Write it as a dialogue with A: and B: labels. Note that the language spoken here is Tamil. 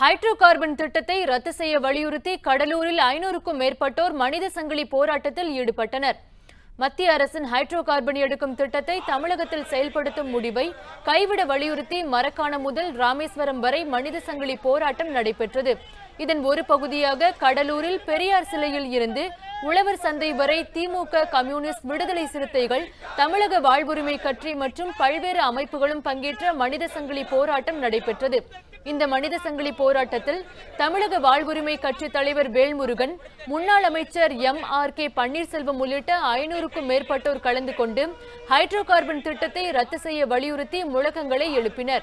A: ஹைட்ரோ கார்பன் திட்டத்தை ரத்து செய்ய வலியுறுத்தி கடலூரில் ஐநூறுக்கும் மேற்பட்டோர் மனித சங்கிலி போராட்டத்தில் ஈடுபட்டனர். மத்திய அரசின் ஹைட்ரோ கார்பன் எடுக்கும் திட்டத்தை தமிழகத்தில் செயல்படுத்தும் முடிவை கைவிட வலியுறுத்தி மரக்காணம் முதல் ராமேஸ்வரம் வரை மனித சங்கிலி போராட்டம் நடைபெற்றது. இதன் ஒரு பகுதியாக கடலூரில் பெரியார் சிலையில் இருந்து உழவர் சந்தை வரை திமுக கம்யூனிஸ்ட் விடுதலை சிறுத்தைகள் தமிழக வாழ்வுரிமை கட்சி மற்றும் பல்வேறு அமைப்புகளும் பங்கேற்ற மனித சங்கிலி போராட்டம் நடைபெற்றது. இந்த மனித சங்கிலி போராட்டத்தில் தமிழக வாழ்வுரிமை கட்சி தலைவர் வேல்முருகன் முன்னாள் அமைச்சர் எம். ஆர். கே. பன்னீர்செல்வம் உள்ளிட்ட ஐநூறுக்கும் மேற்பட்டோர் கலந்து கொண்டு ஹைட்ரோ கார்பன் திட்டத்தை ரத்து செய்ய வலியுறுத்தி முழக்கங்களை எழுப்பினர்.